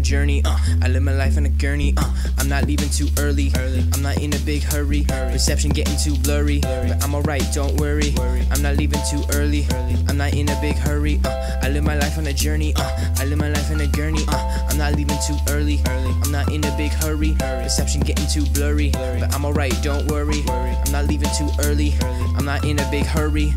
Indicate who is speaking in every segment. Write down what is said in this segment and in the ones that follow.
Speaker 1: journey, uh. I live my life on a gurney, uh. I'm not leaving too early. early. I'm not in a big hurry. Reception getting too blurry. But I'm alright, don't worry. I'm not leaving too early. early. I'm not in a big hurry. Uh. I live my life on a journey, uh. I live my life on a gurney, uh. I'm not leaving too early. early. I'm not in a big hurry. Reception getting too blurry. But I'm alright, don't worry. I'm not leaving too early. I'm not in a big hurry.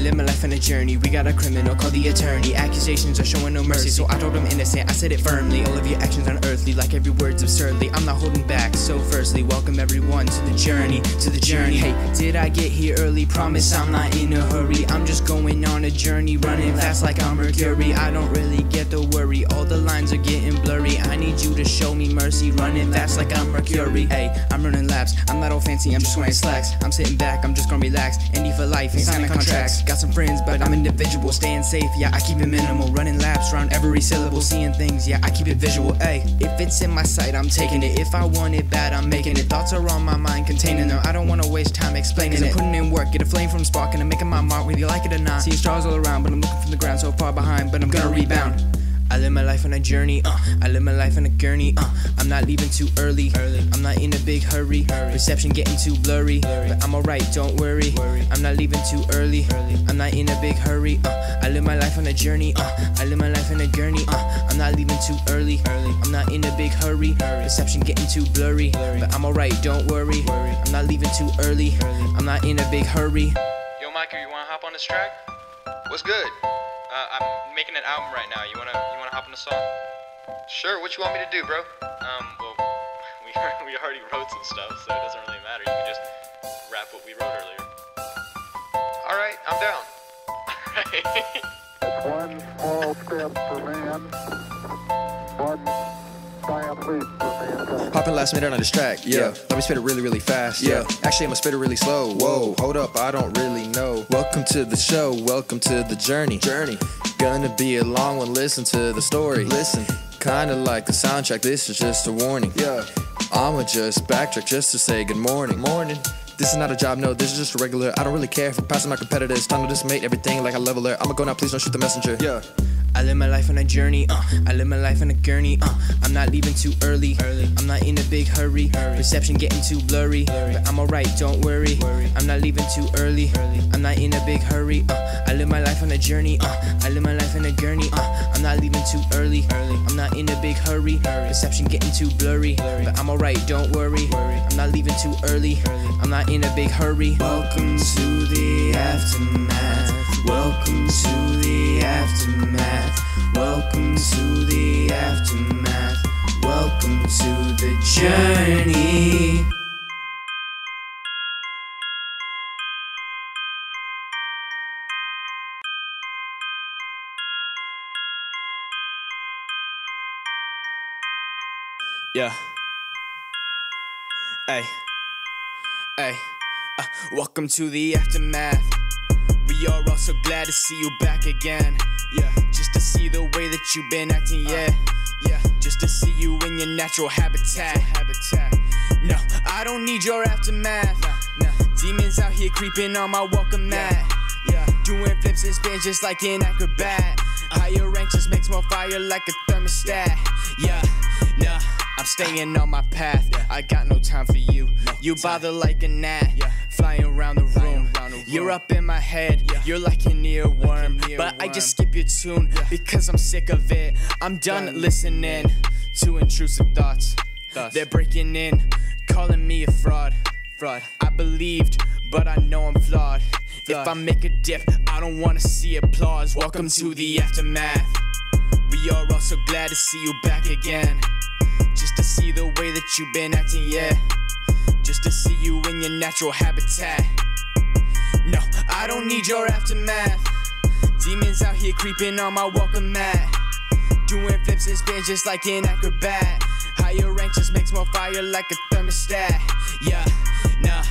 Speaker 1: Live my life on a journey. We got a criminal called the attorney. Accusations are showing no mercy, so I told him innocent. I said it firmly. All of your actions are unearthly, like every word's absurdly. I'm not holding back. So, firstly, welcome everyone to the journey, to the journey. Hey, did I get here early? Promise I'm not in a hurry. I'm just going on a journey, running fast like I'm Mercury. I don't really get the worry. All the lines are getting blurry. I need you to show me mercy, running fast like I'm Mercury. Hey, I'm running laps. I'm not all fancy. I'm just wearing slacks. I'm sitting back. I'm just gonna relax. Indie for life. Ain't signing contracts. Got some friends, but I'm individual. Staying safe, yeah, I keep it minimal. Running laps around every syllable. Seeing things, yeah, I keep it visual. Hey, if it's in my sight, I'm taking it. If I want it bad, I'm making it. Thoughts are on my mind, containing them. I don't wanna waste time explaining it. I'm putting in work, get a flame from spark, and I'm making my mark, whether you like it or not. Seeing stars all around, but I'm looking from the ground so far behind, but I'm gonna rebound. I live my life on a journey, uh. I live my life on a gurney, uh. I'm not leaving too early. early. I'm not in a big hurry. hurry. Reception getting too blurry. blurry. But I'm alright, don't worry. worry. I'm not leaving too early. early. I'm not in a big hurry, uh. I live my life on a journey, uh. I live my life on a gurney, uh. I'm not leaving too early. early. I'm not in a big hurry. hurry. Reception getting too blurry. blurry. But I'm alright, don't worry. I'm not leaving too early, early. I'm not in a big hurry.
Speaker 2: Yo, Micah, you wanna hop on this track? What's good? Uh, I'm making an album right now. You wanna you wanna hop on the song? Sure. What you want me to do, bro? Um, well, we we already wrote some stuff, so it doesn't really matter. You can just rap what we wrote earlier. All right, I'm down. Alright.
Speaker 3: One small step for man. One
Speaker 4: Hopping last minute on this track, yeah. Let me spit it really, really fast, yeah. Actually, I'm gonna spit it really slow. Whoa, hold up, I don't really know. Welcome to the show, welcome to the journey. Journey. Gonna be a long one, listen to the story. Listen. Kinda like a soundtrack, this is just a warning. Yeah. I'ma just backtrack just to say good morning. Morning. This is not a job, no, this is just a regular. I don't really care if I'm passing my competitors. Time to just make everything like a leveler. I'ma go now, please don't shoot the messenger. Yeah.
Speaker 1: I live my life on a journey, uh. I live my life on a gurney, uh. I'm not leaving too early. I'm not in a big hurry. Reception getting too blurry. But I'm alright, don't worry. I'm not leaving too early. I'm not in a big hurry, uh. I live my life on a journey, uh. I live my life on a gurney, uh. I'm not leaving too early. I'm not in a big hurry. Reception getting too blurry. But I'm alright, don't worry. I'm not leaving too early. I'm not in a big hurry. Welcome to the aftermath. Welcome to the aftermath. Welcome to the aftermath. Welcome to the journey. Yeah. Hey. Hey. Uh, welcome to the aftermath. We are all so glad to see you back again. Yeah. Just to see the way that you've been acting, yeah. Yeah. Just to see you in your natural habitat. habitat. No, I don't need your aftermath. Nah, nah. Demons out here creeping on my welcome mat. Yeah. Doing flips and spins just like an acrobat. Uh. Higher rank just makes more fire like a thermostat. Yeah, nah, I'm staying on my path. I got no time for you. You bother like a gnat, flying around the room. You're up in my head, you're like an earworm. But I just skip your tune because I'm sick of it. I'm done listening to intrusive thoughts. They're breaking in, calling me a fraud. Fraud. I believed,
Speaker 5: but I know I'm flawed. If I make a dip, I don't wanna see applause. Welcome to the aftermath. We are all so glad to see you back again. Just to see the way that you've been acting, yeah. Just to see you in your natural habitat. No, I don't need your aftermath. Demons out here creeping on my welcome mat. Doing flips and spins just like an acrobat. Higher rank just makes more fire like a thermostat. Yeah, nah.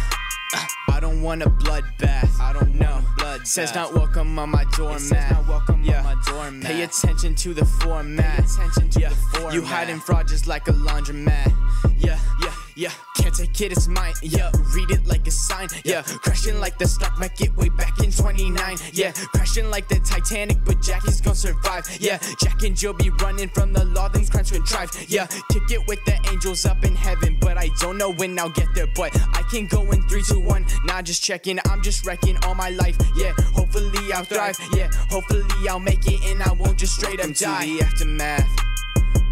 Speaker 5: uh, I don't want a bloodbath. I don't know. Blood says not welcome on my doormat. not welcome yeah. on my doormat. Pay attention to the format. Pay attention to yeah. the format. You hiding fraud just like a laundromat. Yeah, yeah. Yeah, can't take it, it's mine. Yeah, read it like a sign. Yeah, crashing like the stock market way back in 29. Yeah, crashing like the Titanic, but Jack is gonna survive. Yeah, Jack and Jill be running from the law, them crimes contrive. Yeah, kick it with the angels up in heaven, but I don't know when I'll get there. But I can go in three, two, one. Nah, just checking, I'm just wrecking all my life. Yeah, hopefully I'll thrive. Yeah, hopefully I'll make it and I won't just straight up die. To the aftermath.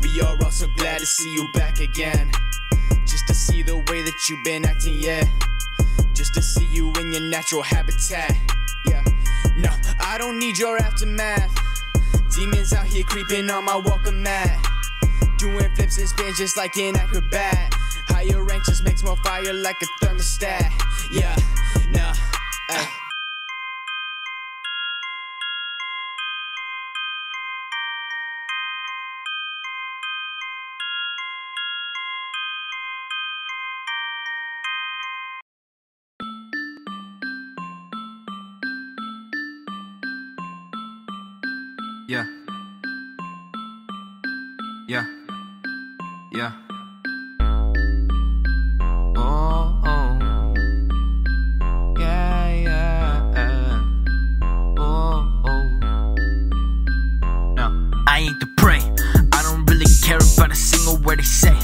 Speaker 5: We are all so glad to see you back again. To see the way that you've been acting, yeah. Just to see you in your natural habitat, yeah. No, I don't need your aftermath. Demons out here creeping on my welcome mat. Doing flips and spins just like an acrobat. Higher rank just makes more fire like a thermostat, yeah. Nah, ay.
Speaker 6: Yeah. Yeah. Yeah. Oh, oh. Yeah, yeah. Oh, oh. No, I ain't. I don't really care about a single word they say.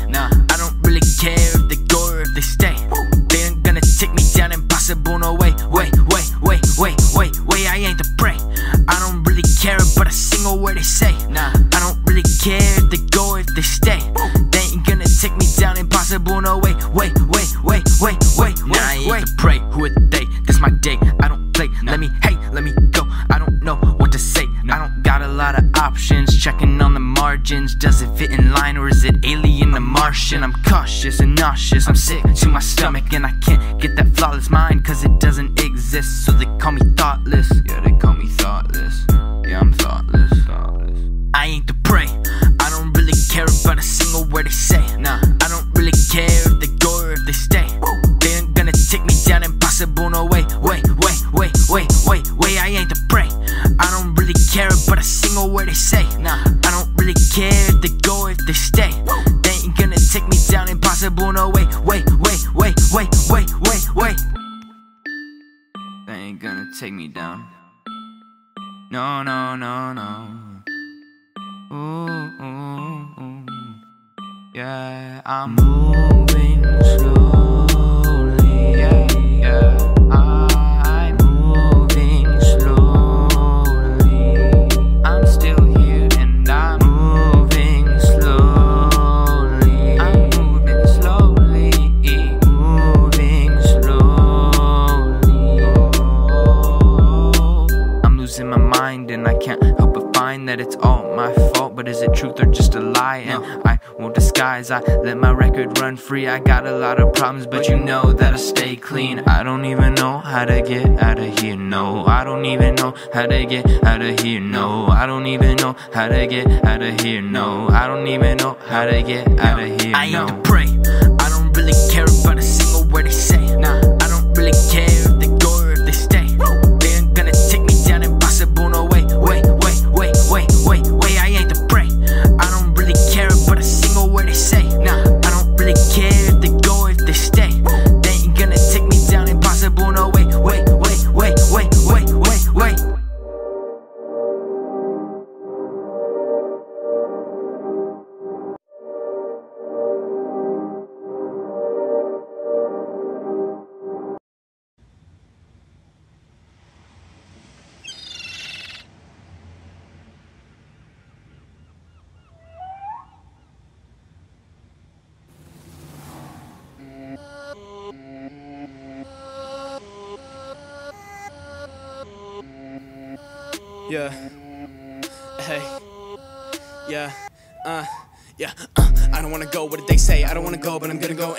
Speaker 1: Truth or just a lie? And I won't disguise. I let my record run free. I got a lot of problems, but you know that I stay clean. I don't even know how to get out of here. No, I don't even know how to get out of here. No, I don't even know how to get out of here. No, I don't even know how to get out of here. I ain't the prey. I don't really care about a single word they say. Nah, I don't really care go,
Speaker 5: but I'm gonna go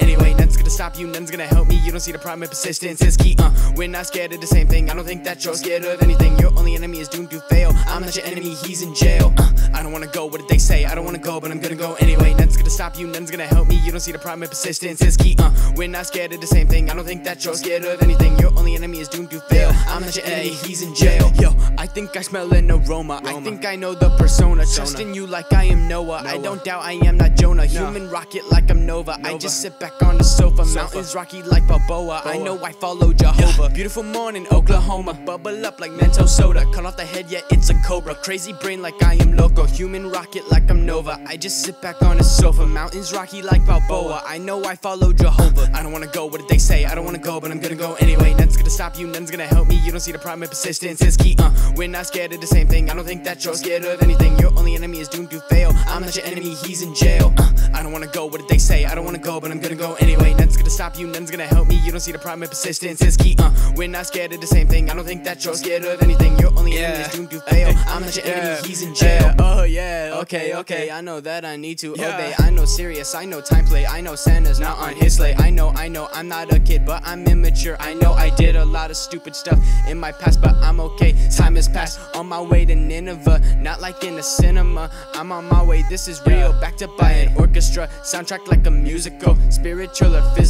Speaker 5: stop you, nothing's gonna help me. You don't see the problem, persistence is key. Uh, we're not scared of the same thing. I don't think that you're scared of anything. Your only enemy is doomed to fail. I'm not your enemy, he's in jail. Uh, I don't wanna go, what did they say? I don't wanna go, but I'm gonna go anyway. Nothing's gonna stop you, nothing's gonna help me. You don't see the problem, persistence is key. Uh, we're not scared of the same thing. I don't think that you're scared of anything. Your only enemy is doomed to fail. I'm not your enemy, he's in jail. Yo, I think I smell an aroma. I think I know the persona. Trusting you like I am Noah. I don't doubt I am not Jonah. Human rocket like I'm Nova. I just sit back on the sofa. Mountains rocky like Balboa. I know I follow Jehovah. Beautiful morning, Oklahoma. Bubble up like Mentos soda. Cut off the head, yeah, it's a cobra. Crazy brain like I am loco. Human rocket like I'm Nova. I just sit back on the sofa. Mountains rocky like Balboa. I know I follow Jehovah. I don't wanna go, what did they say? I don't wanna go, but I'm gonna go anyway. Nothing's gonna stop you, nothing's gonna help me. You don't see the problem, persistence is key. Uh, we're not scared of the same thing. I don't think that you're scared of anything. Your only enemy is doomed to fail. I'm not your enemy, he's in jail. Uh, I don't wanna go, what did they say? I don't wanna go, but I'm gonna go anyway. Nothing's gonna stop you, nothing's gonna help me. You don't see the problem, persistence is key. Uh, we're not scared of the same thing. I don't think that you're scared of anything. Your only enemy is doomed to fail. I'm not your enemy, he's in jail. Oh yeah, okay, okay. I know that I need to obey. I know serious, I know time play. I know Santa's not on his sleigh. I know, I know, I'm not a kid, but I'm immature. I know I did a lot of stupid stuff in my past, but I'm okay. Time has passed on my way to Nineveh, not like in a cinema. I'm on my way, this is real. Backed up by an orchestra, soundtrack like a musical, spiritual or physical.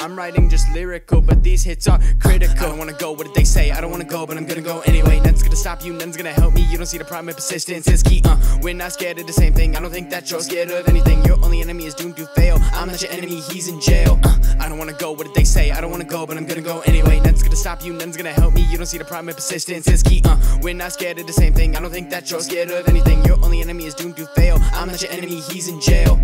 Speaker 5: I'm writing just lyrical, but these hits are critical. I don't wanna go, what did they say? I don't wanna go, but I'm gonna go anyway. Nothing's gonna stop you, nothing's gonna help me. You don't see the problem, persistence is key. Uh, we're not scared of the same thing. I don't think that you're scared of anything. Your only enemy is doomed to fail. I'm not your enemy, he's in jail. Uh, I don't wanna go, what did they say? I don't wanna go, but I'm gonna go anyway. Nothing's gonna stop you, nothing's gonna help me. You don't see the problem, persistence is key. Uh, we're not scared of the same thing. I don't think that you're scared of anything. Your only enemy is doomed to fail. I'm not your enemy, he's in jail.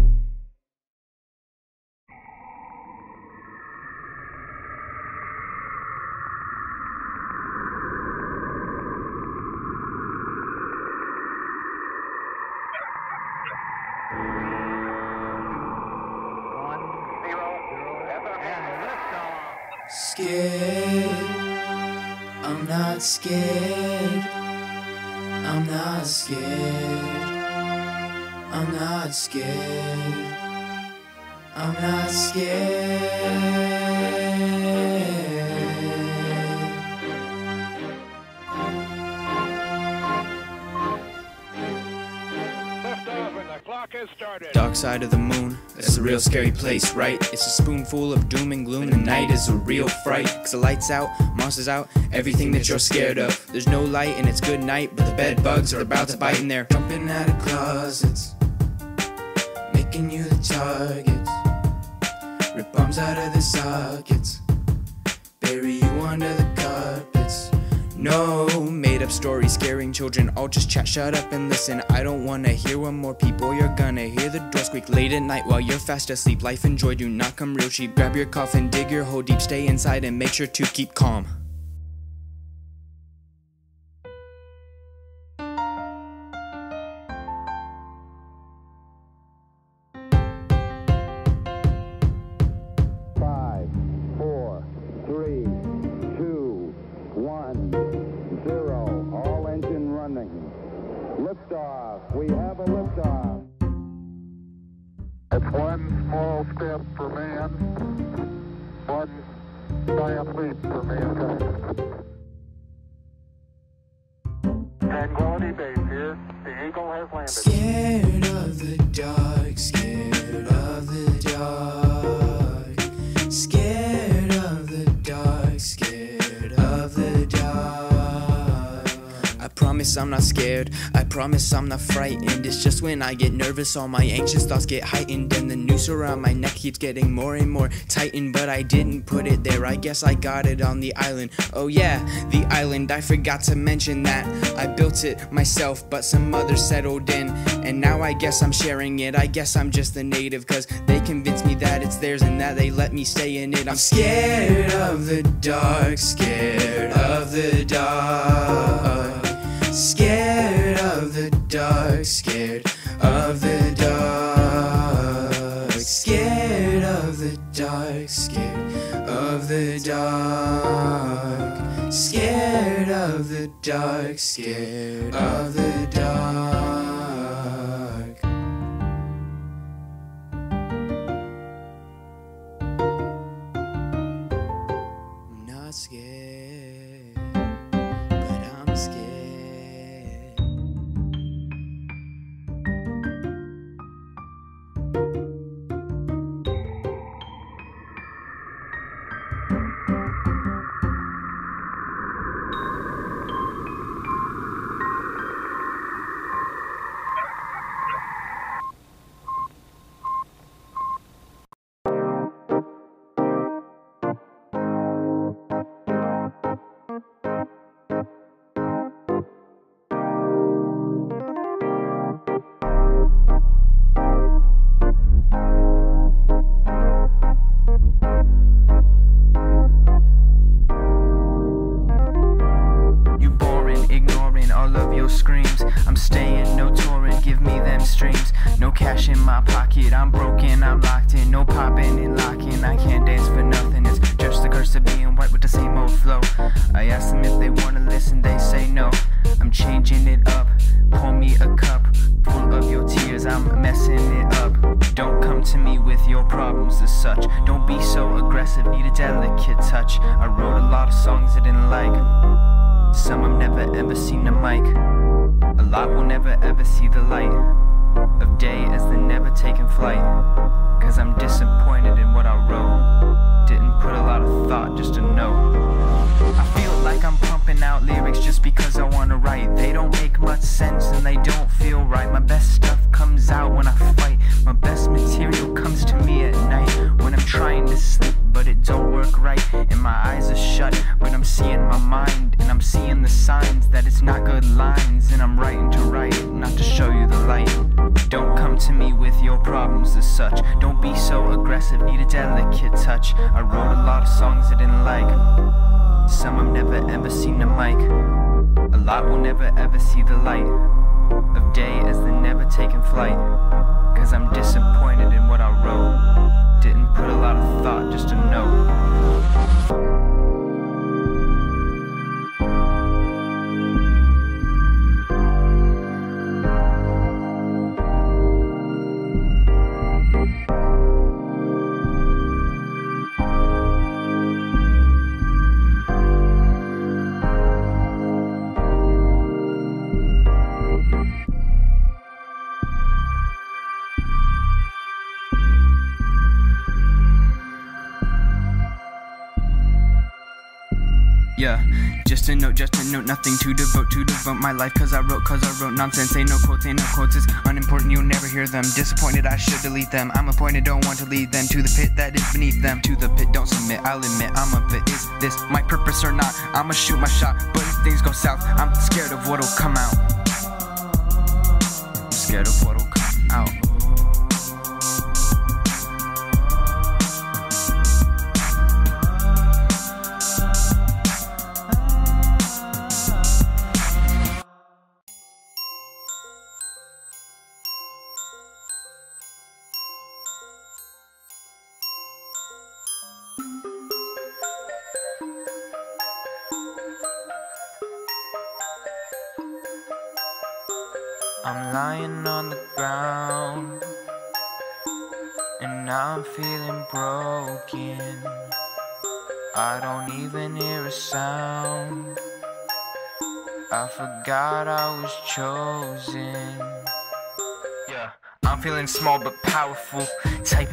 Speaker 6: Scared. I'm not scared. I'm not scared. I'm not scared. I'm not scared.
Speaker 5: Dark side of the moon, that's a real scary place, right? It's a spoonful of doom and gloom. The night is a real fright. Cause the lights out, monsters out, everything that you're scared of. There's no light and it's good night, but the bed bugs are about to bite in there. Jumping out of closets, making you the targets. Rip bombs out of the sockets, bury you under the. No made up stories scaring children. I'll just chat, shut up and listen. I don't wanna hear one more people. You're gonna hear the door squeak late at night while you're fast asleep. Life and joy do not come real cheap. Grab your coffin, dig your hole deep, stay inside and make sure to keep calm. I'm not scared. I promise I'm not frightened. It's just when I get nervous, all my anxious thoughts get heightened. And the noose around my neck keeps getting more and more tightened. But I didn't put it there. I guess I got it on the island. Oh, yeah, the island. I forgot to mention that. I built it myself, but some others settled in. And now I guess I'm sharing it. I guess I'm just the native, cause they convinced me that it's theirs and that they let me stay in it. I'm scared of the dark, scared of the dark. Scared of the dark, scared of the dark. Scared of the dark, scared of the dark. Scared of the dark, scared of the dark.
Speaker 1: All of your screams. I'm staying, no touring, give me them streams. No cash in my pocket, I'm broken, I'm locked in. No popping and locking, I can't dance for nothing. It's just the curse of being white with the same old flow. I ask them if they wanna listen, they say no. I'm changing it up, pour me a cup full of your tears, I'm messing it up. Don't come to me with your problems as such. Don't be so aggressive, need a delicate touch. I wrote a lot of songs I didn't like. Some have never ever seen a mic. A lot will never ever see the light of day as they're never taking flight. Cause I'm disappointed in what I wrote. Didn't put a lot of thought just to know. I'm pumping out lyrics just because I wanna write. They don't make much sense and they don't feel right. My best stuff comes out when I fight. My best material comes to me at night when I'm trying to sleep, but it don't work right. And my eyes are shut, but I'm seeing my mind and I'm seeing the signs that it's not good lines. And I'm writing to write, not to show you the light. Don't come to me with your problems as such. Don't be so aggressive, need a delicate touch. I wrote a lot of songs I didn't like. Some I've never ever seen a mic. A lot will never ever see the light of day as they're never taking flight. Cause I'm disappointed in what I wrote. Yeah, just a note, just a note, nothing to devote, to devote my life. Cause I wrote, cause I wrote nonsense. Ain't no quotes, ain't no quotes, it's unimportant, you'll never hear them. Disappointed, I should delete them. I'm appointed, don't want to lead them to the pit that is beneath them. To the pit, don't submit, I'll admit I'm a bit. Is this my purpose or not? I'ma shoot my shot, but if things go south, I'm scared of what'll come out. I'm scared of what'll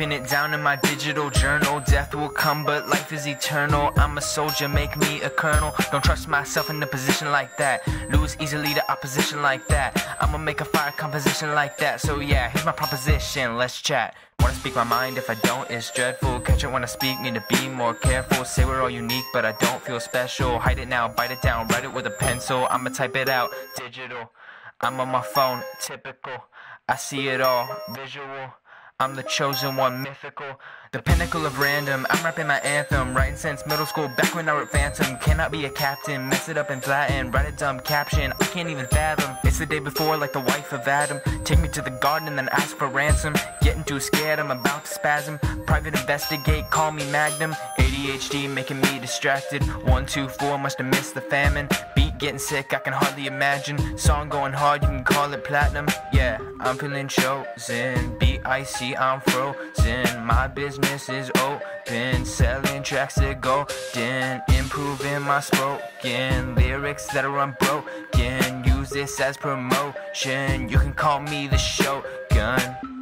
Speaker 1: Typing it down in my digital journal. Death will come, but life is eternal. I'm a soldier, make me a colonel. Don't trust myself in a position like that. Lose easily to opposition like that. I'ma make a fire composition like that. So yeah, here's my proposition. Let's chat. Wanna speak my mind if I don't, it's dreadful. Catch it when I speak, need to be more careful. Say we're all unique, but I don't feel special. Hide it now, bite it down, write it with a pencil. I'ma type it out, digital. I'm on my phone, typical. I see it all, visual. I'm the chosen one, mythical, the pinnacle of random. I'm rapping my anthem, writing since middle school, back when I wrote Phantom. Cannot be a captain, mess it up and flatten, write a dumb caption. I can't even fathom. It's the day before, like the wife of Adam. Take me to the garden and then ask for ransom. Getting too scared, I'm about to spasm. Private investigate, call me Magnum. ADHD making me distracted. One, two, four, must have missed the famine. Beat getting sick, I can hardly imagine. Song going hard, you can call it platinum. Yeah, I'm feeling chosen. B I C, I'm frozen. My business is open. Selling tracks to golden. Improving my spoken lyrics that are unbroken. Use this as promotion. You can call me the shotgun.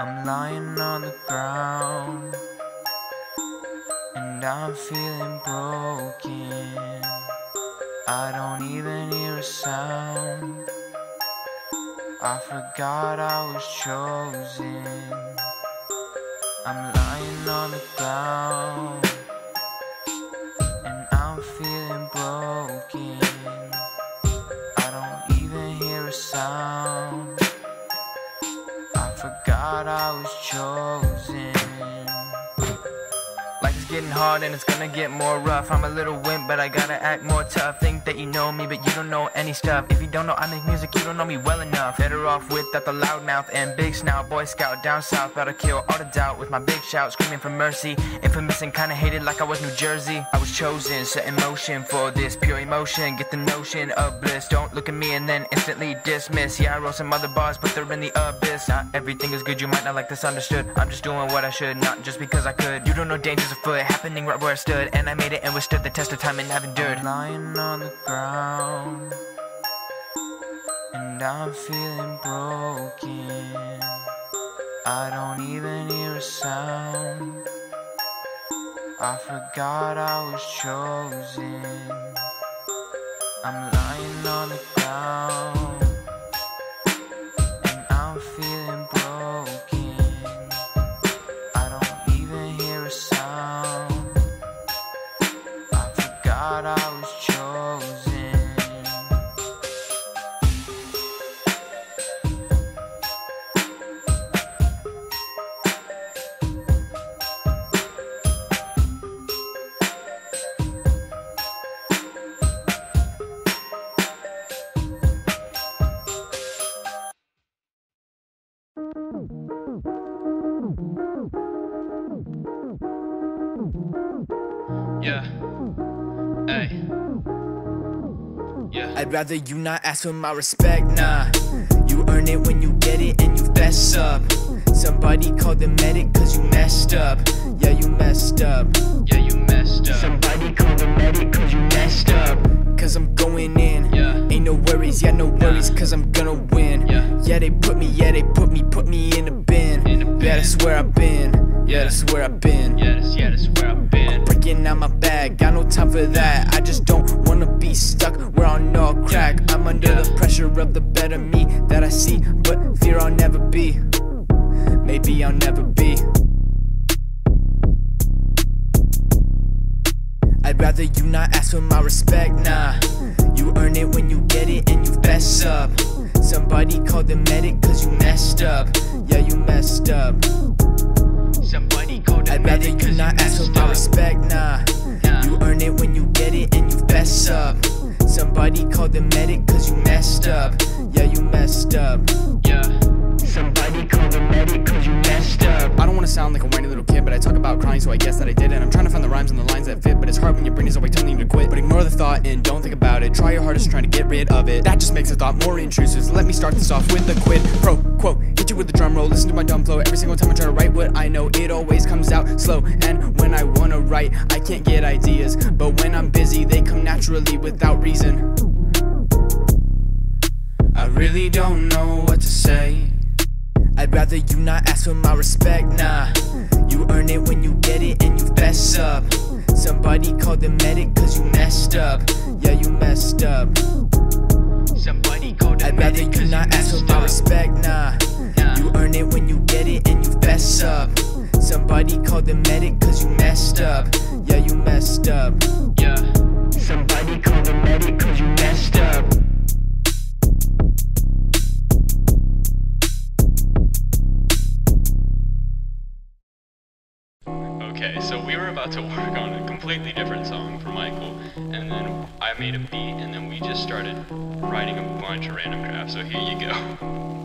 Speaker 1: I'm lying on the ground and I'm feeling broken. I don't even hear a sound. I forgot I was chosen. I'm lying on the ground I hard and it's gonna get more rough. I'm a little wimp, but I gotta act more tough. Think that you know me, but you don't know any stuff. If you don't know I make music, you don't know me well enough. Better off without the loud mouth and big snout. Boy Scout down south, about to kill all the doubt with my big shout, screaming for mercy. Infamous and kinda hated like I was New Jersey. I was chosen, set in motion for this pure emotion. Get the notion of bliss. Don't look at me and then instantly dismiss. Yeah, I wrote some other bars, but they're in the abyss. Not everything is good, you might not like this understood. I'm just doing what I should, not just because I could. You don't know dangers afoot, happening right where I stood. And I made it and withstood the test of time and have endured. I'm lying on the ground. And I'm feeling broken. I don't even hear a sound. I forgot I was chosen. I'm lying on the ground.
Speaker 5: I'd rather you not ask for my respect, nah. You earn it when you get it and you fess up. Somebody called the medic cause you messed up. Yeah, you messed up.
Speaker 2: Yeah, you messed up.
Speaker 5: Somebody call the medic cause you messed up. Cause I'm going in.
Speaker 2: Yeah.
Speaker 5: Ain't no worries, yeah, no worries, cause I'm gonna win.
Speaker 2: Yeah.
Speaker 5: Yeah, they put me, yeah, they put me, put me in a bin.
Speaker 2: In a bin.
Speaker 5: Yeah, that's where I've been. Yeah,
Speaker 2: Yeah.
Speaker 5: that's where I've been.
Speaker 2: Yeah, that's, yeah, that's where I've been.
Speaker 5: Out my bag, got no time for that. I just don't wanna be stuck where I'll know crack. I'm under the pressure of the better me that I see, but fear I'll never be. Maybe I'll never be. I'd rather you not ask for my respect, nah. You earn it when you get it and you fess up. Somebody called the medic cause you messed up. Yeah, you messed up.
Speaker 2: Somebody called the
Speaker 5: I'd rather you not ask for my respect, nah.
Speaker 2: Nah.
Speaker 5: You earn it when you get it and you fess up. Somebody called the medic cause you messed up. Yeah, you messed up.
Speaker 2: Yeah.
Speaker 5: Somebody called the medic cause you messed up. I don't wanna sound like a whiny little kid, but I talk about crying, so I guess that I did it. I'm trying to find the rhymes and the lines that fit, but it's hard when your brain is always telling you to quit. But ignore the thought and don't think about it. Try your hardest trying to get rid of it. That just makes the thought more intrusive. So let me start this off with a quid pro quo. Hit you with the drum roll, listen to my dumb flow. Every single time I try to write what I know, it always comes out slow. And when I wanna write, I can't get ideas. But when I'm busy, they come naturally without reason. I really don't know what to say. I'd rather you not ask for my respect, nah. You earn it when you get it and you fess up. Somebody called the medic cause you messed up. Yeah, you messed up.
Speaker 2: Somebody called the
Speaker 5: I'd rather you not ask for my respect, nah. Earn it when you get it and you fess up. Somebody called the medic cause you messed up. Yeah, you messed up.
Speaker 2: Yeah.
Speaker 6: Somebody the medic cause you messed up.
Speaker 2: Okay, so we were about to work on a completely different song for Michael, and then I made a beat, and then we just started writing a bunch of random crap. So here you go.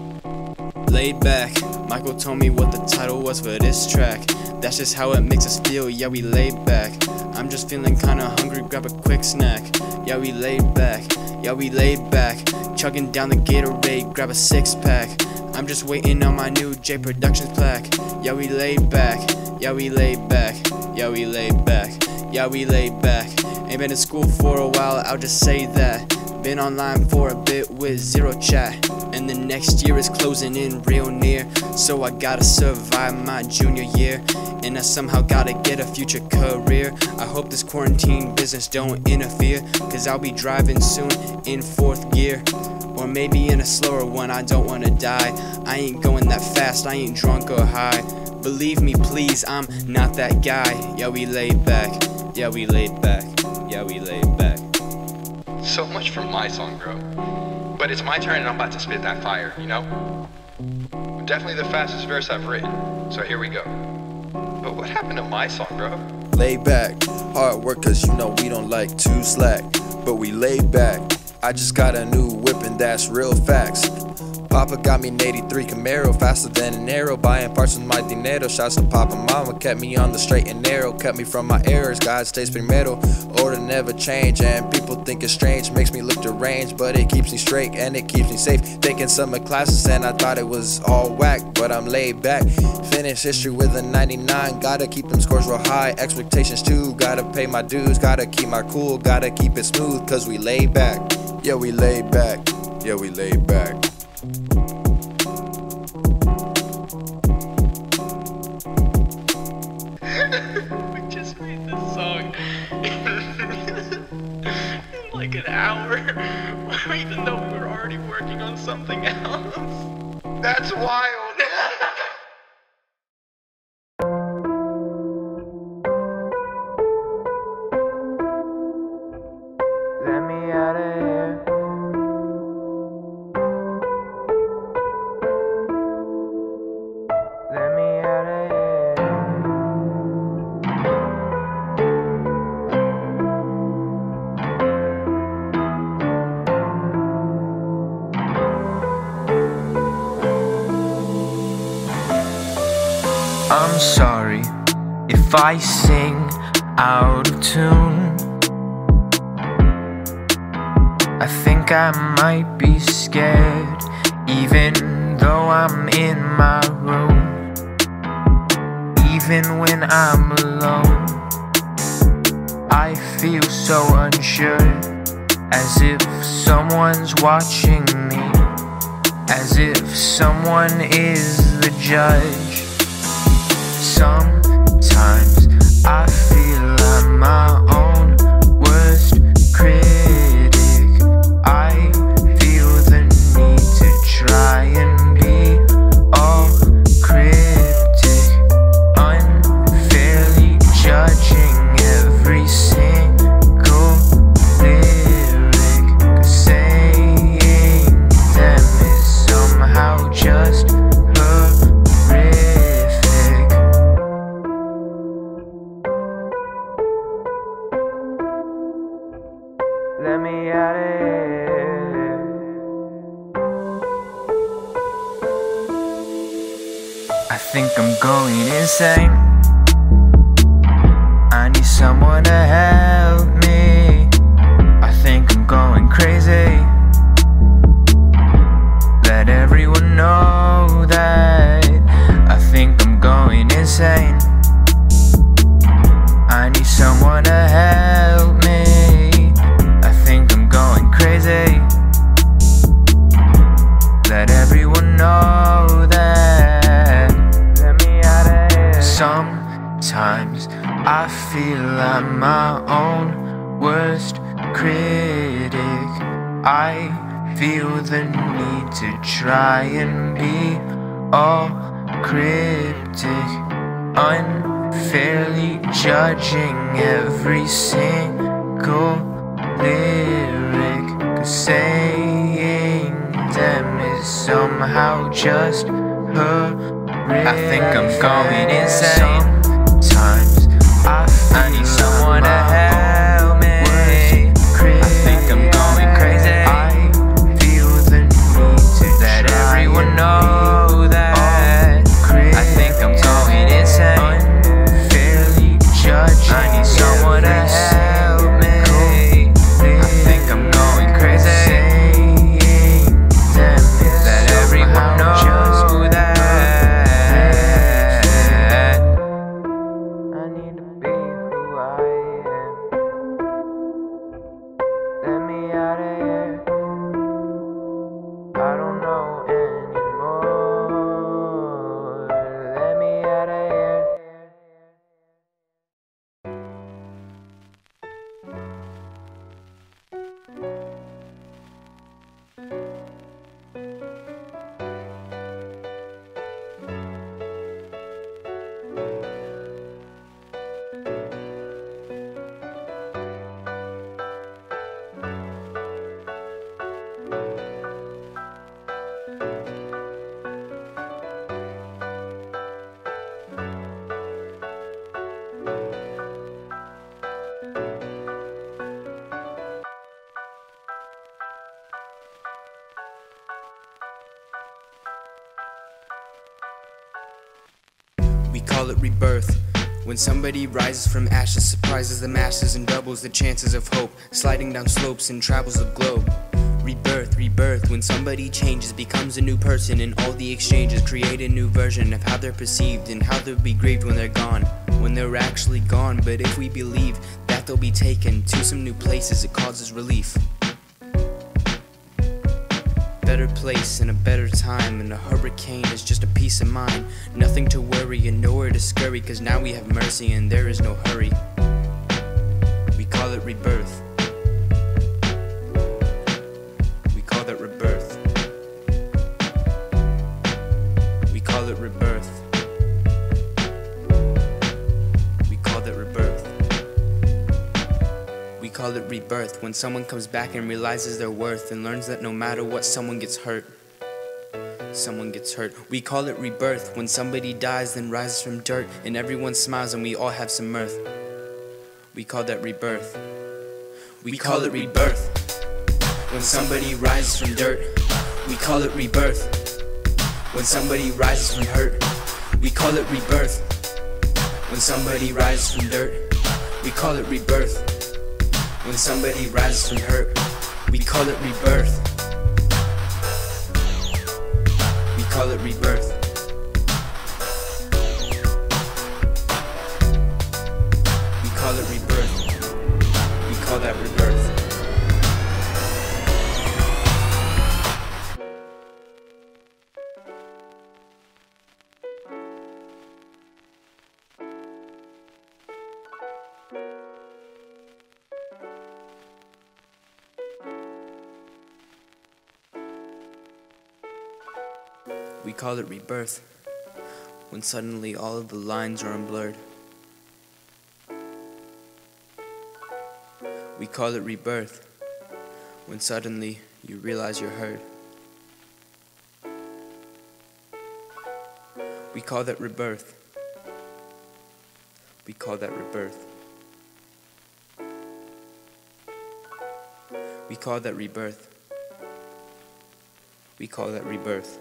Speaker 5: Laid back, Michael told me what the title was for this track. That's just how it makes us feel, yeah, we laid back. I'm just feeling kinda hungry, grab a quick snack. Yeah, we laid back, yeah, we laid back. Chugging down the Gatorade, grab a six pack. I'm just waiting on my new Jae Productions plaque. Yeah, we laid back, yeah, we laid back, yeah, we laid back, yeah, we laid back. Ain't been to school for a while, I'll just say that. Been online for a bit with zero chat. And the next year is closing in real near. So I gotta survive my junior year. And I somehow gotta get a future career. I hope this quarantine business don't interfere. Cause I'll be driving soon in fourth gear. Or maybe in a slower one, I don't wanna die. I ain't going that fast, I ain't drunk or high. Believe me, please, I'm not that guy. Yeah, we laid back. Yeah, we laid back. Yeah, we laid back.
Speaker 2: So much for my song, bro. But it's my turn, and I'm about to spit that fire. You know? Definitely the fastest verse I've written. So here we go. But what happened to my song, bro?
Speaker 4: Lay back, hard work, cause you know we don't like to slack. But we lay back. I just got a new whip, and that's real facts. Papa got me an 83 Camaro, faster than an arrow. Buying parts with my dinero. Shots to Papa Mama, kept me on the straight and narrow. Kept me from my errors. God stays primero. Order never change, and people think it's strange. Makes me look deranged, but it keeps me straight and it keeps me safe. Taking summer classes, and I thought it was all whack, but I'm laid back. Finish history with a 99. Gotta keep them scores real high. Expectations too. Gotta pay my dues. Gotta keep my cool. Gotta keep it smooth, cause we laid back. Yeah, we laid back. Yeah, we laid back.
Speaker 2: We just made this song in like an hour, even though we were already working on something else. That's wild.
Speaker 6: I sing out of tune. I think I might be scared, even though I'm in my room. Even when I'm alone, I feel so unsure, as if someone's watching me, as if someone is the judge. Sometimes I feel I'm my try and be all cryptic, unfairly judging every single lyric. Cause saying them is somehow just horrific. I think I'm going insane. Sometimes I, I need someone to help know
Speaker 1: call it rebirth. When somebody rises from ashes, surprises the masses and doubles the chances of hope, sliding down slopes and travels the globe. Rebirth, rebirth, when somebody changes, becomes a new person, and all the exchanges create a new version of how they're perceived and how they'll be grieved when they're gone, when they're actually gone. But if we believe that they'll be taken to some new places, it causes relief. Better place and a better time, and a hurricane is just a peace of mind. Nothing to worry and nowhere to scurry, cause now we have mercy and there is no hurry. We call it rebirth. Call rebirth when someone comes back and realizes their worth and learns that no matter what, someone gets hurt. Someone gets hurt. We call it rebirth when somebody dies, then rises from dirt, and everyone smiles and we all have some mirth. We call that rebirth. We call it rebirth when somebody rises from dirt. We call it rebirth when somebody rises from hurt. We call it rebirth when somebody rises from dirt. We call it rebirth when somebody rises from hurt. We call it rebirth. We call it rebirth. Call it rebirth when suddenly all of the lines are unblurred. We call it rebirth when suddenly you realize you're hurt. We call that rebirth. We call that rebirth. We call that rebirth. We call that rebirth.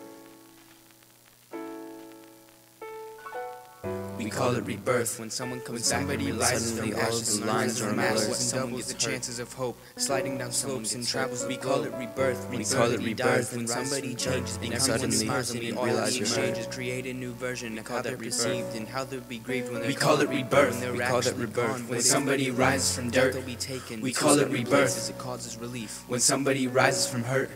Speaker 1: Call it rebirth when someone comes back and realizes suddenly all of the lines are unblurred. and doubles the chances of hope, sliding down slopes and travels. We call it rebirth. We call it rebirth when somebody changes and suddenly and we realize your changes create a new version of how they're perceived and how they'll be grieved when they're We call it rebirth. We call it rebirth when somebody rises from dirt. We call it rebirth. It causes relief when somebody rises from hurt.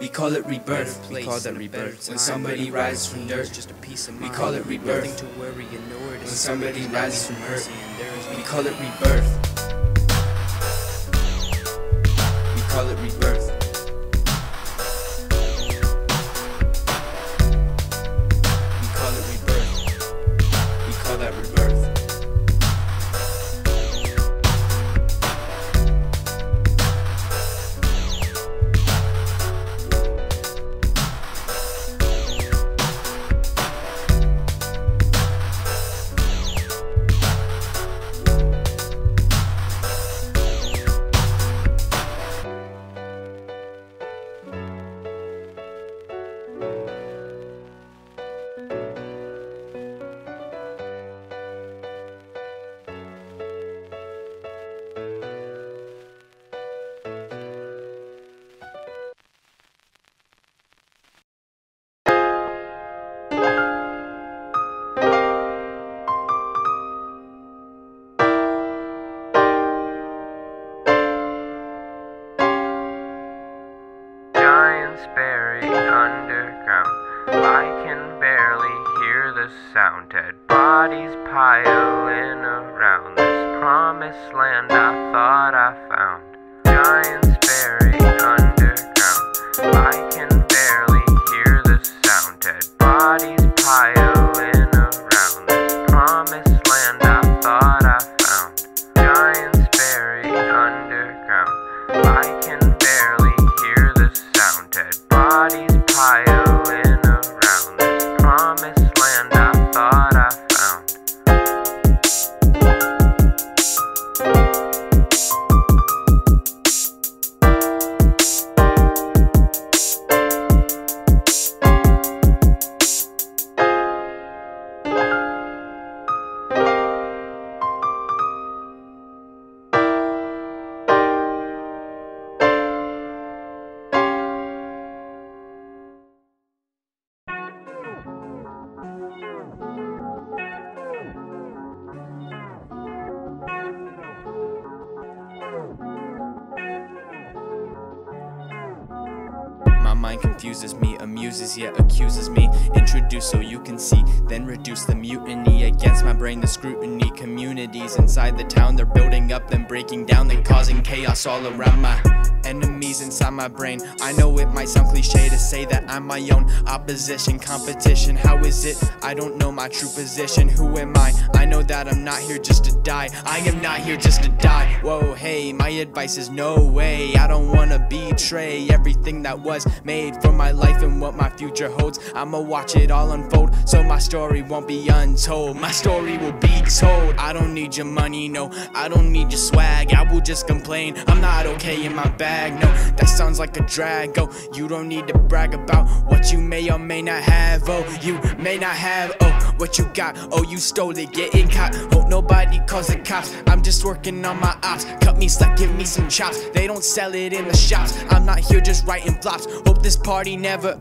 Speaker 1: We call it rebirth. We call that rebirth. When somebody rises from dirt, just a peace of mind. We call it rebirth. Nothing to worry and to When somebody rises from hurt, we call it rebirth. We call it rebirth.
Speaker 5: Confuses me, amuses yet accuses me. Introduce so you can see, then reduce the mutiny against my brain. The scrutiny communities inside the town they're building up, then breaking down, then causing chaos all around my enemies inside my brain. I know it might sound cliche to say that I'm my own opposition, competition. How is it? I don't know my true position. Who am I? I know that I'm not here just to die. I am not here just to die. Whoa, hey, my advice is no way. I don't wanna betray everything that was made for my life and what my future holds. I'ma watch it all unfold so my story won't be untold. My story will be told. I don't need your money, no. I don't need your swag. I will just complain. I'm not okay in my bag, no. That sounds like a drag. Oh, you don't need to brag about what you may or may not have. Oh, you may not have. Oh, what you got? Oh, you stole it, getting caught. Hope nobody calls the cops. I'm just working on my ops. Cut me slack, give me some chops. They don't sell it in the shops. I'm not here just writing flops. Hope this party never.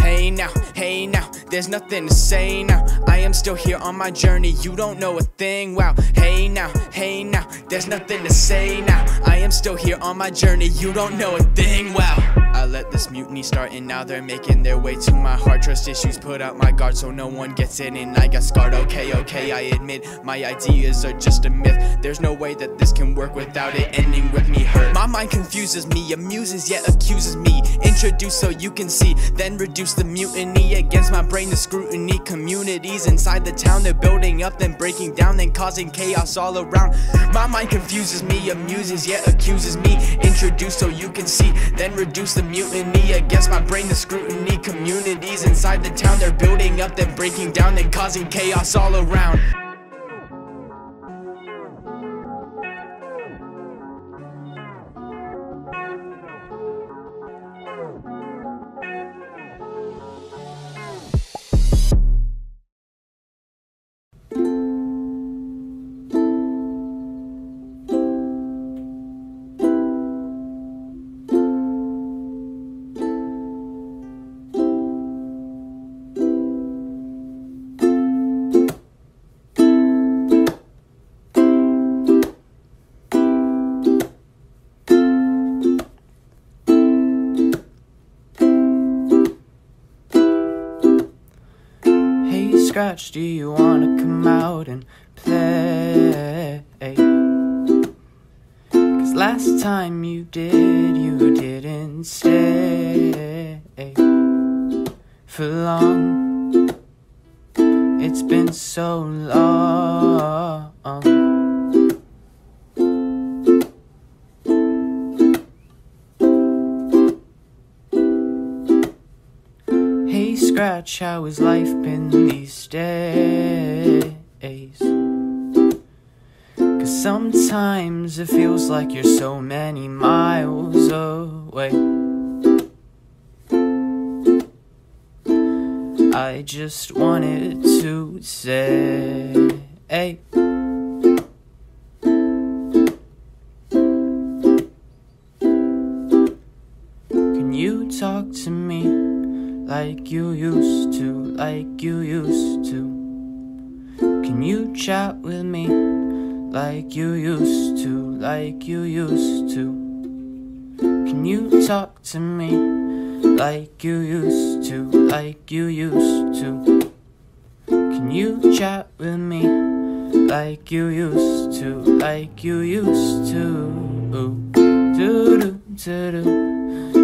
Speaker 5: Hey now, hey now, there's nothing to say now. I am still here on my journey, you don't know a thing. Wow, hey now, hey now, there's nothing to say now. I am still here on my journey, you don't know a thing. Wow, I let this mutiny start, and now they're making their way to my heart. Trust issues, put out my guard so no one gets in, and I got scarred. Okay, okay, I admit my ideas are just a myth. There's no way that this can work without it ending with me hurt. My mind confuses me, amuses yet accuses me. Introduce so you can see, then reduce the mutiny against my brain. The scrutiny communities inside the town they're building up, then breaking down, then causing chaos all around. My mind confuses me, amuses yet accuses me. Introduce so you can see, then reduce the mutiny against my brain. The scrutiny communities inside the town they're building up, then breaking down, then causing chaos all around.
Speaker 6: Scratch, do you wanna come out and play? Cause last time you did, you didn't stay for long. It's been so long. Scratch, how has life been these days? Cause sometimes it feels like you're so many miles away. I just wanted to say, hey. Can you talk to me like you used to, like you used to? Can you chat with me like you used to, like you used to? Can you talk to me like you used to, like you used to. Can you chat with me like you used to, like you used to? Ooh. Do do do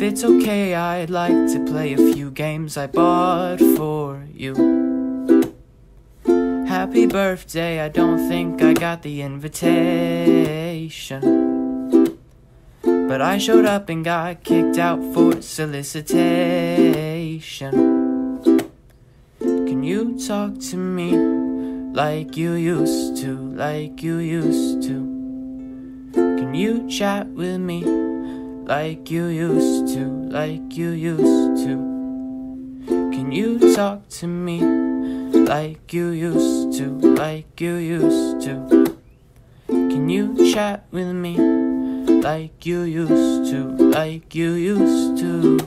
Speaker 6: If it's okay, I'd like to play a few games I bought for you. Happy birthday, I don't think I got the invitation. But I showed up and got kicked out for solicitation. Can you talk to me like you used to, like you used to? Can you chat with me like you used to, like you used to? Can you talk to me like you used to, like you used to? Can you chat with me like you used to, like you used to?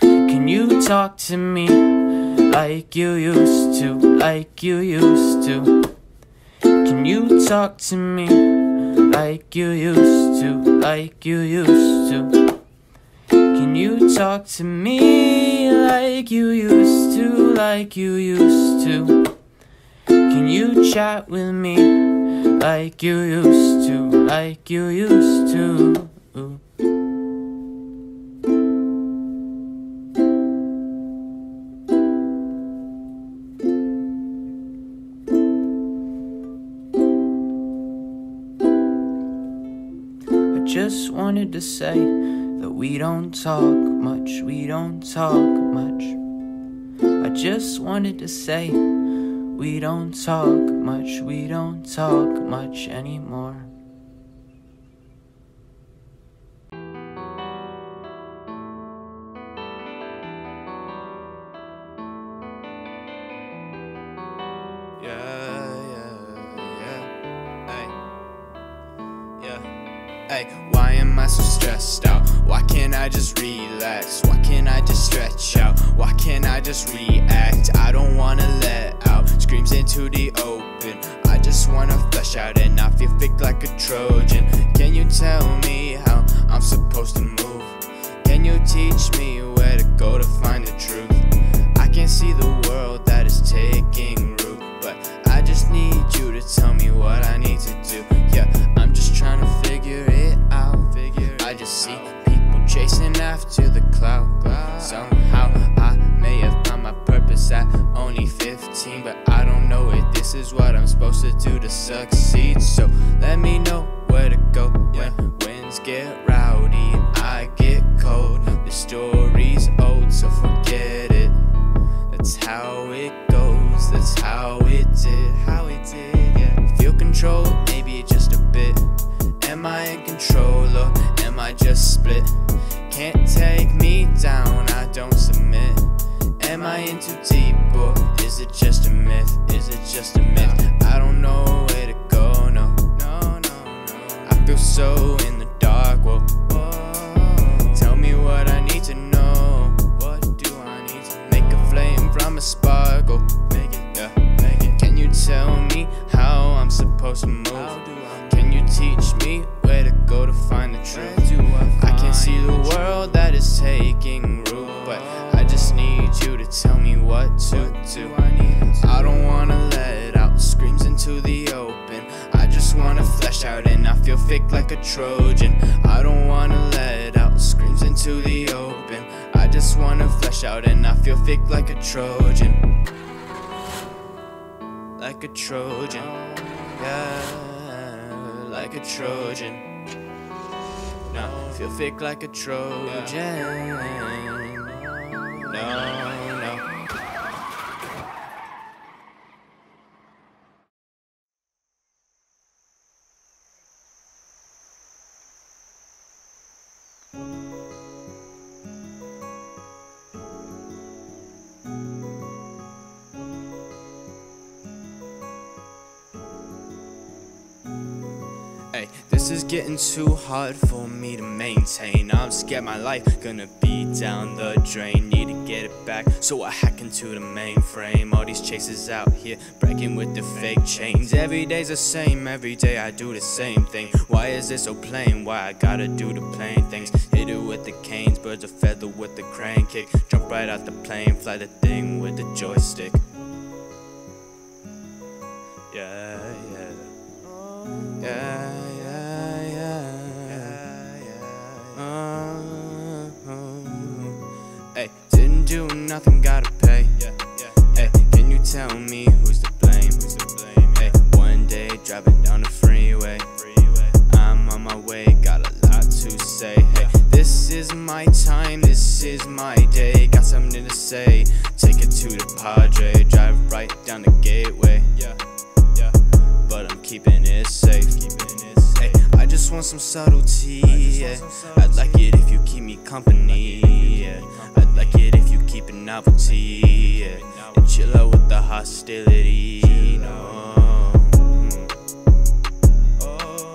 Speaker 6: Can you talk to me like you used to, like you used to? Can you talk to me like you used to, like you used to? Can you talk to me like you used to, like you used to? Can you chat with me like you used to, like you used to? Ooh. Just wanted to say that we don't talk much, we don't talk much. I just wanted to say we don't talk much, we don't talk much anymore.
Speaker 5: Wanna flesh out and not feel fake like a Trojan. Can you tell me how I'm supposed to move? Can you teach me where to go to find the truth? I can see the world that is taking root, but I just need you to tell me what I need to do. Yeah, I'm just trying to figure it out. Figure I just see people chasing after the cloud. Somehow I may have found my purpose at only 15, but I don't know if this is what I'm supposed to do to succeed. So let me know where to go when winds get rowdy and I get cold. The story's old, so forget it. That's how it goes, that's how it did, how it did, yeah. Feel control, maybe just a bit. Am I in control or am I just split? Can't take me down, I don't submit. Am I in too deep or is it just a myth? Is it just a myth? I don't know where to go, no. No, no, no. I feel so in the dark, whoa. whoa. Tell me what I need to know. What do I need to Make a flame from a sparkle. Oh, make it, yeah, make it. Can you tell me how I'm supposed to move? Can you teach me where to go to find the truth? I can see the world that is taking root, but I just need you to tell me what to do. I don't wanna let out screams into the open. I just wanna flesh out and I feel fake like a Trojan. I don't wanna let out screams into the open. I just wanna flesh out and I feel fake like a Trojan. Like a Trojan. Yeah, like a Trojan. No, feel fake like a Trojan. No, no. Hey, this is getting too hard for me to maintain. I'm scared my life gonna be down the drain. Need to get it back, so I hack into the mainframe. All these chases out here, breaking with the fake chains. Every day's the same, every day I do the same thing. Why is it so plain? Why I gotta do the plain things? Hit it with the canes, birds of feather with the crane kick. Jump right out the plane, fly the thing with the joystick. Yeah. Yeah, yeah, tell me who's to blame? Hey, one day driving down the freeway. I'm on my way, got a lot to say. Hey, this is my time, this is my day. Got something to say. Take it to the Padre, drive right down the gateway. Yeah, yeah, but I'm keeping it safe. Want some subtlety. Yeah. I'd like it if you keep me company. Yeah. I'd like it if you keep it novelty. Yeah. And chill out with the hostility. No. Mm. Oh.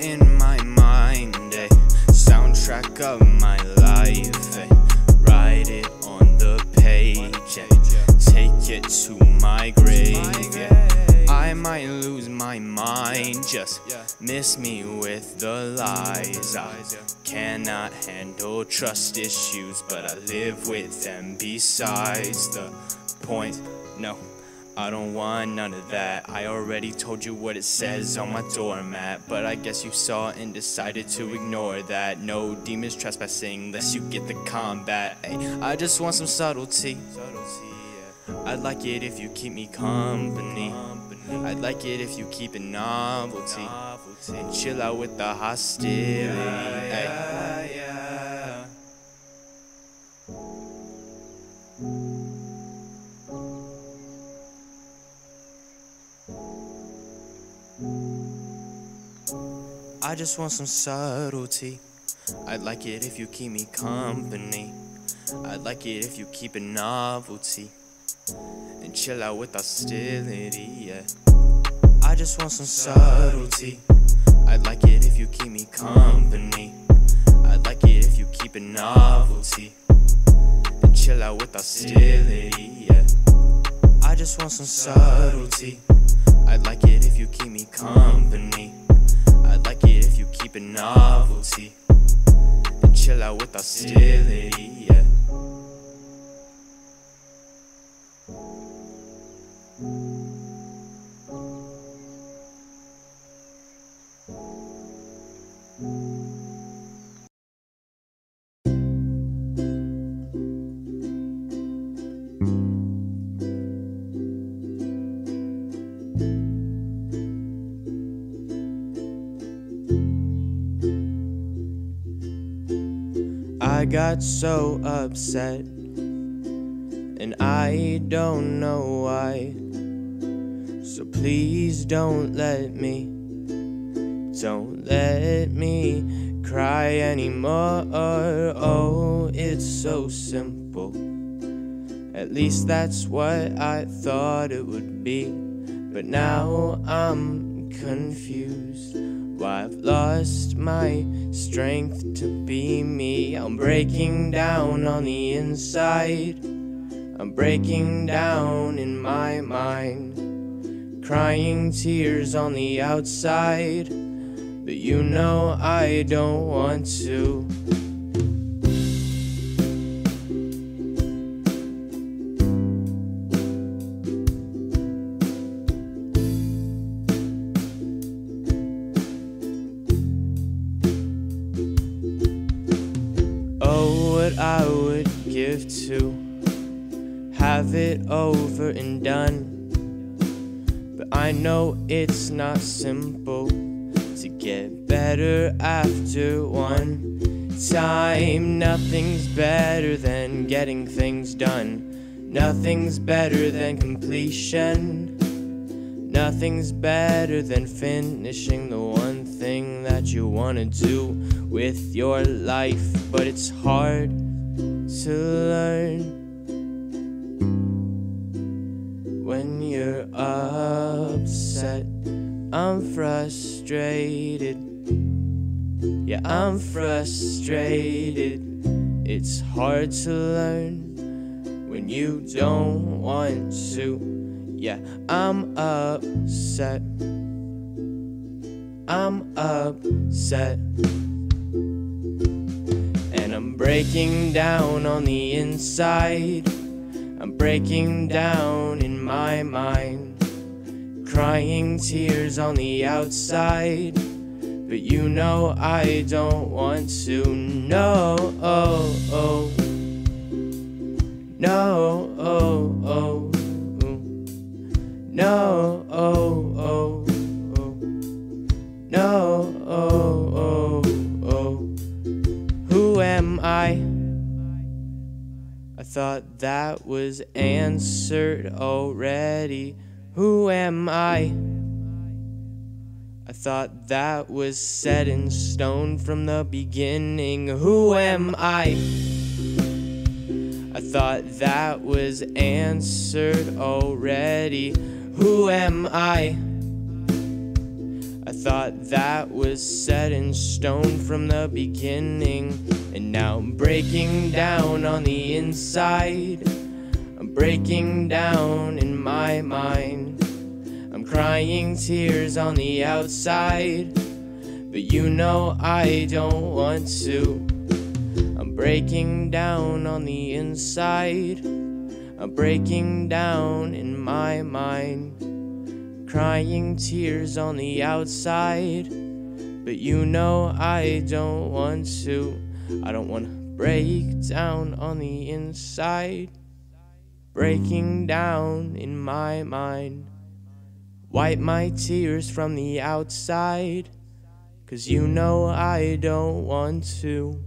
Speaker 5: In my mind, ay, soundtrack of just miss me with the lies. I cannot handle trust issues, but I live with them besides the point. No. I don't want none of that. I already told you what it says on my doormat, but I guess you saw and decided to ignore that. No demons trespassing unless you get the combat. Ay, I just want some subtlety. I'd like it if you keep me company. I'd like it if you keep it novelty. And chill out with the hostility. Ay. I just want some subtlety. I'd like it if you keep me company. I'd like it if you keep it novelty. And chill out with hostility, yeah. I just want some subtlety. I'd like it if you keep me company. I'd like it if you keep it novelty. And chill out with hostility, yeah. I just want some subtlety. I'd like it if you keep me company. I'd like it if you keep it novelty. And chill out with hostility, got so upset, and I don't know why. So please don't let me, don't let me cry anymore. Oh, it's so simple. At least that's what I thought it would be. But now I'm confused. Why I've lost my strength to be me. I'm breaking down on the inside. I'm breaking down in my mind. Crying tears on the outside. But you know I don't want to. It over and done. But I know it's not simple to get better after one time. Nothing's better than getting things done. Nothing's better than completion. Nothing's better than finishing the one thing that you wanna do with your life, but it's hard
Speaker 6: to learn upset. I'm frustrated. Yeah, I'm frustrated. It's hard to learn when you don't want to. Yeah, I'm upset. I'm upset. And I'm breaking down on the inside. I'm breaking down in my mind. Crying tears on the outside. But you know I don't want to know. Oh, oh. No, oh, oh. No, oh, oh. Thought that was answered already. Who am I? I thought that was set in stone from the beginning. Who am I? I thought that was answered already. Who am I? I thought that was set in stone from the beginning. And now I'm breaking down on the inside. I'm breaking down in my mind. I'm crying tears on the outside. But you know I don't want to. I'm breaking down on the inside. I'm breaking down in my mind. Crying tears on the outside. But you know I don't want to. I don't want to break down on the inside. Breaking down in my mind. Wipe my tears from the outside. Cause you know I don't want to.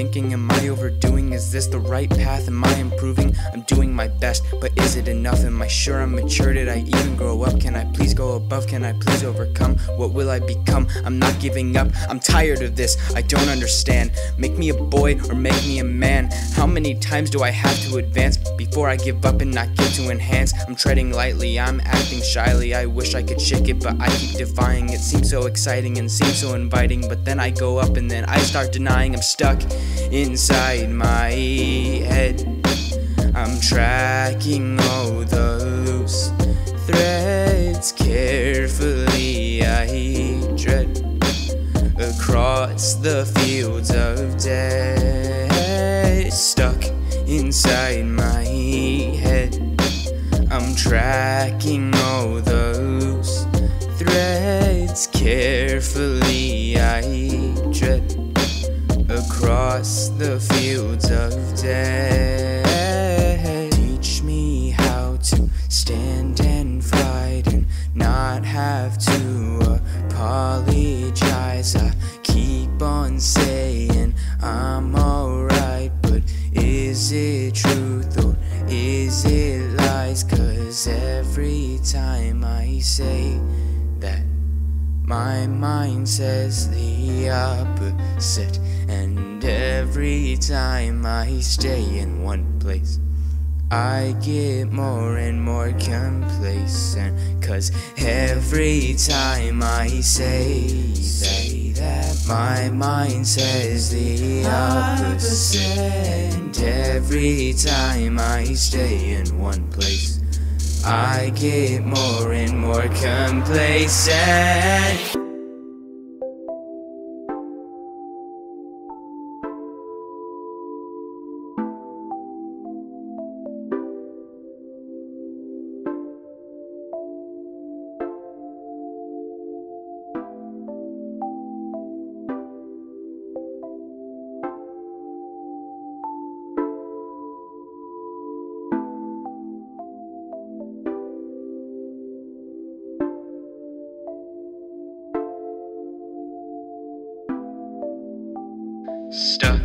Speaker 6: I overthinking? Am I overdoing? Is this the right path? Am I improving? I'm doing my best, but is it enough? Am I sure I'm mature? Did I even grow up? Can I please go above? Can I please overcome? What will I become? I'm not giving up. I'm tired of this. I don't understand. Make me a boy or make me a man. How many times do I have to advance before I give up and not get to enhance? I'm treading lightly. I'm acting shyly. I wish I could shake it, but I keep defying. It seems so exciting and seems so inviting, but then I go up and then I start denying. I'm stuck inside my head. I'm tracking all the loose threads carefully. I tread across the fields of death. Stuck inside my tracking all the loose threads carefully. I tread across the fields of death. Teach me how to stand and fight and not have to apologize. I keep on saying I'm Cause every time I say that
Speaker 1: My mind says the opposite, and every time I stay in one place. I get more and more complacent Cause every time I say that, that my mind says the opposite And every time I stay in one place I get more and more complacent My